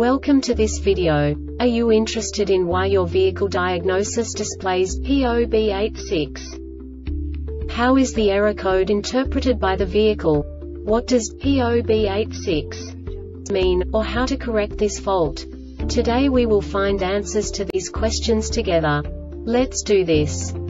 Welcome to this video. Are you interested in why your vehicle diagnosis displays P0B86? How is the error code interpreted by the vehicle? What does P0B86 mean, or how to correct this fault? Today we will find answers to these questions together. Let's do this.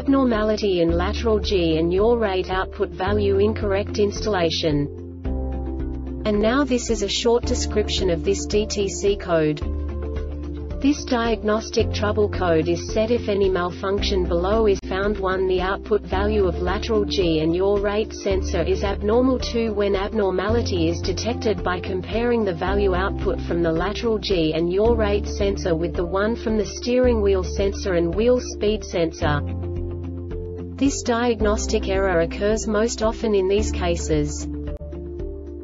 abnormality in lateral G and yaw rate output value incorrect installation. And now this is a short description of this DTC code. This diagnostic trouble code is set if any malfunction below is found 1 the output value of lateral G and yaw rate sensor is abnormal 2 when abnormality is detected by comparing the value output from the lateral G and yaw rate sensor with the one from the steering wheel sensor and wheel speed sensor. This diagnostic error occurs most often in these cases.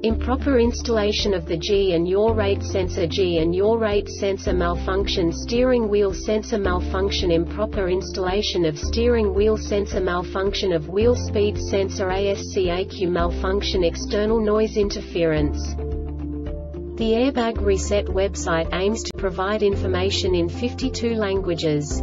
Improper installation of the G and yaw rate sensor G and yaw rate sensor malfunction Steering wheel sensor malfunction Improper installation of steering wheel sensor malfunction of wheel speed sensor ASC malfunction External noise interference The Airbag Reset website aims to provide information in 52 languages.